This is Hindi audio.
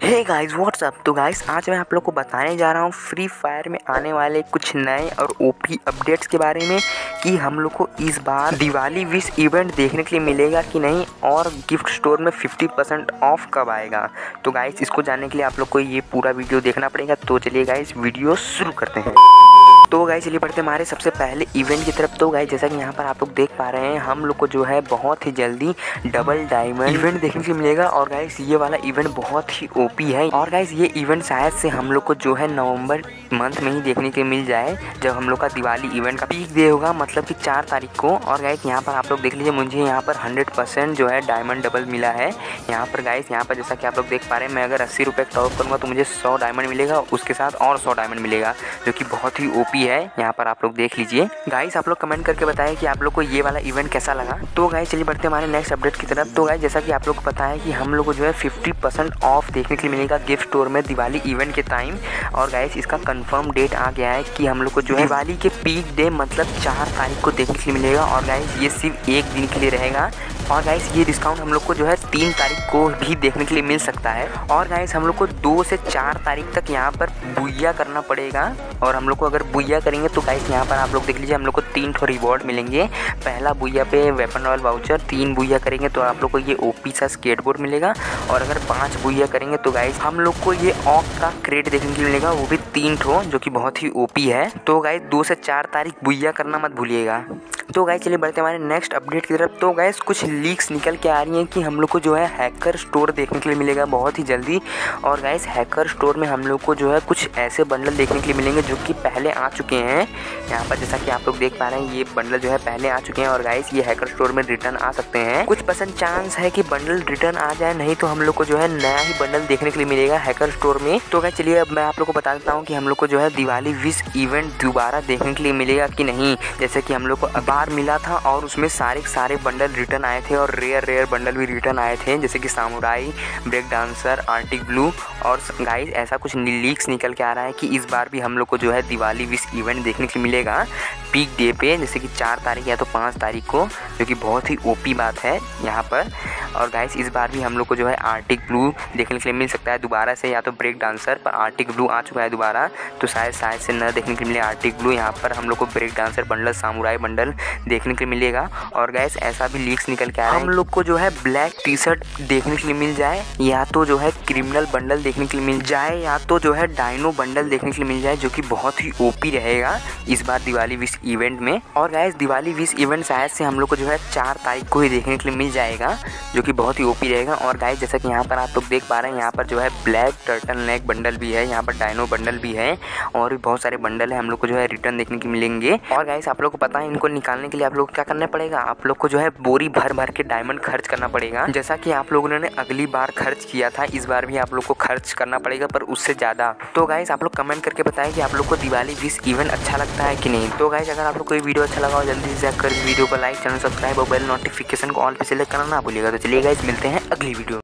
हे गाइस व्हाट्सअप तो गाइस आज मैं आप लोग को बताने जा रहा हूँ फ्री फायर में आने वाले कुछ नए और ओपी अपडेट्स के बारे में कि हम लोग को इस बार दिवाली विश इवेंट देखने के लिए मिलेगा कि नहीं और गिफ्ट स्टोर में 50 परसेंट ऑफ़ कब आएगा। तो गाइस इसको जानने के लिए आप लोग को ये पूरा वीडियो देखना पड़ेगा। तो चलिए गाइस वीडियो शुरू करते हैं। तो गाइस चलिए बढ़ते हमारे सबसे पहले इवेंट की तरफ़। तो गाय जैसा कि यहाँ पर आप लोग देख पा रहे हैं हम लोग को जो है बहुत ही जल्दी डबल डायमंड इवेंट देखने के मिलेगा। और गाइस ये वाला इवेंट बहुत ही ओपी है। और गाइस ये इवेंट शायद से हम लोग को जो है नवंबर मंथ में ही देखने के मिल जाए जब हम लोग का दिवाली इवेंट का पीक डे होगा मतलब कि चार तारीख को। और गाइस यहाँ पर आप लोग देख लीजिए मुझे यहाँ पर हंड्रेड परसेंट जो है डायमंड डबल मिला है। यहाँ पर गाइस यहाँ पर जैसा कि आप लोग देख पा रहे हैं मैं अगर अस्सी रुपये टॉप करूँगा तो मुझे सौ डायमंड मिलेगा उसके साथ और सौ डायमंड मिलेगा जो कि बहुत ही ओपी है, यहाँ पर आप लोग देख लीजिए। गाइस आप लोग कमेंट करके बताएँ कि आप लोग को ये वाला इवेंट कैसा लगा। तो गाइस चलिए बढ़ते हमारे नेक्स्ट अपडेट की तरफ़। तो गाइस जैसा कि आप लोग को पता है कि हम लोग को जो है फिफ्टी परसेंट ऑफ़ देखने के लिए मिलेगा गिफ्ट स्टोर में दिवाली इवेंट के टाइम और गाइस इसका कंफर्म डेट आ गया है कि हम लोग को जो है दिवाली के पीक डे मतलब चार तारीख को देखने के लिए मिलेगा। और गाइस ये सिर्फ़ एक दिन के लिए रहेगा। और गाइस ये डिस्काउंट हम लोग को जो है तीन तारीख को भी देखने के लिए मिल सकता है। और गाइस हम लोग को दो से चार तारीख तक यहाँ पर बुया करना पड़ेगा। और हम लोग को अगर बुया करेंगे तो गाइस यहाँ पर आप लोग देख लीजिए, हम लोग को तीन ठो रिवॉर्ड मिलेंगे। पहला बुया पे वेपन रॉयल वाउचर तीन बुया करेंगे तो आप लोग को ये ओपी सा स्केटबोर्ड मिलेगा। और अगर पाँच बुया करेंगे तो गाइस हम लोग को ये ऑक का क्रेड देखने के लिए मिलेगा, वो भी तीन ठो, जो कि बहुत ही ओपी है। तो गाइस दो से चार तारीख बुया करना मत भूलिएगा। तो गाइस चलिए बढ़ते हमारे नेक्स्ट अपडेट की तरफ़। तो गाइस कुछ लीक्स निकल के आ रही हैं कि हम लोग को जो है हैकर स्टोर देखने के लिए मिलेगा बहुत ही जल्दी। और गाइस हैकर स्टोर में हम लोग को जो है कुछ ऐसे बंडल देखने के लिए मिलेंगे जो कि पहले आ चुके हैं। यहाँ पर जैसा कि आप लोग देख पा रहे हैं, ये बंडल जो है पहले आ चुके हैं और गाइस ये हैकर स्टोर में रिटर्न आ सकते हैं। कुछ परसेंट चांस है कि बंडल रिटर्न आ जाए, नहीं तो हम लोग को जो है नया ही बंडल देखने के लिए मिलेगा हैकर स्टोर में। तो गाइस चलिए अब मैं आप लोग को बता देता हूँ कि हम लोग को जो है दिवाली विश इवेंट दोबारा देखने के लिए मिलेगा कि नहीं। जैसे कि हम लोग को बार मिला था और उसमें सारे सारे बंडल रिटर्न आए थे और रेयर रेयर बंडल भी रिटर्न आए थे, जैसे कि samurai break dancer arctic blue और गाइस ऐसा कुछ लीक्स निकल के आ रहा है कि इस बार भी हम लोग को जो है दिवाली विश इवेंट देखने को मिलेगा। पीक डे पे, जैसे कि चार तारीख या तो पाँच तारीख को, जो कि बहुत ही ओपी बात है यहाँ पर। और गाइस इस बार भी हम लोग को जो है आर्टिक ब्लू देखने के लिए मिल सकता है दोबारा से, या तो ब्रेक डांसर पर आर्टिक ब्लू आ चुका है दोबारा। तो शायद शायद से न देखने के लिए आर्टिक ब्लू यहाँ पर हम लोग को break dancer bundle, samurai bundle देखने के लिए मिलेगा। और गैस ऐसा भी लीक्स निकल के आ रहा है। हम लोग को जो है ब्लैक टी शर्ट देखने के लिए मिल जाए, या तो जो है क्रिमिनल बंडल देखने के लिए मिल जाए, या तो जो है डायनो बंडल देखने के लिए मिल जाए, जो कि बहुत ही ओपी रहेगा इस बार दिवाली विश इवेंट में। और गैस दिवाली विश इवेंट शायद से हम लोग को जो है चार तारीख को ही देखने के लिए मिल जाएगा, जो कि बहुत ही ओपी रहेगा। और गाइस जैसा कि यहाँ पर आप लोग देख पा रहे हैं, यहाँ पर जो है ब्लैक टर्टल नेक बंडल भी है, यहाँ पर डायनो बंडल भी है, और भी बहुत सारे बंडल है, हम लोग को जो है रिटर्न देखने के मिलेंगे। और गाइस आप लोग को पता है, इनको निकालने के लिए आप लोग क्या करना पड़ेगा? आप लोग को जो है बोरी भर भर के डायमंड खर्च करना पड़ेगा। जैसा कि आप लोगों ने अगली बार खर्च किया था, इस बार भी आप लोग को खर्च करना पड़ेगा, पर उससे ज़्यादा। तो गाइस आप लोग कमेंट करके बताएँ कि आप लोग को दिवाली विश इवेंट अच्छा लगता है कि नहीं। तो गाइस अगर आप लोग को वीडियो अच्छा लगा हो, जल्दी से कर वीडियो को लाइक चैनल सब्सक्राइब और बेल नोटिफिकेशन को ऑल पे सेलेक्ट करना ना भूलिएगा। तो चलिए गाइस मिलते हैं अगली वीडियो